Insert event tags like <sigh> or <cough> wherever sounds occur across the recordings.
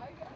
Tiger?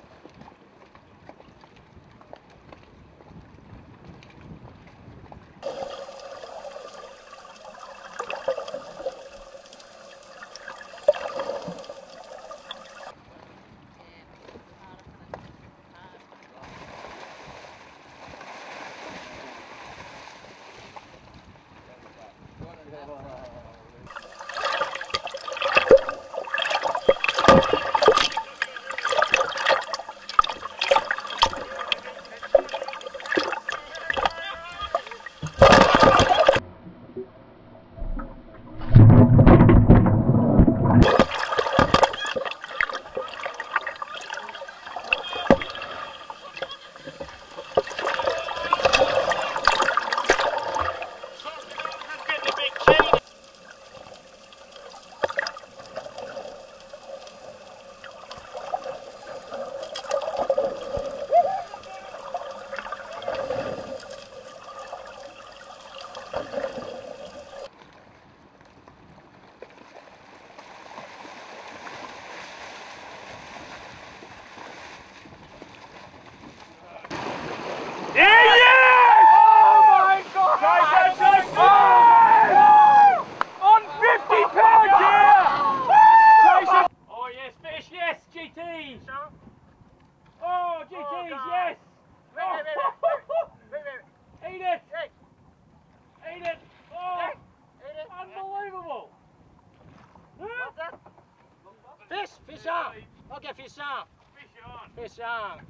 Fish, fish on. Okay, fish on. Fish on. Fish on.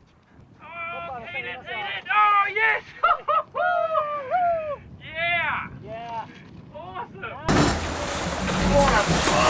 Oh, Oh, yes. <laughs> yeah. Yeah. Awesome. Yeah.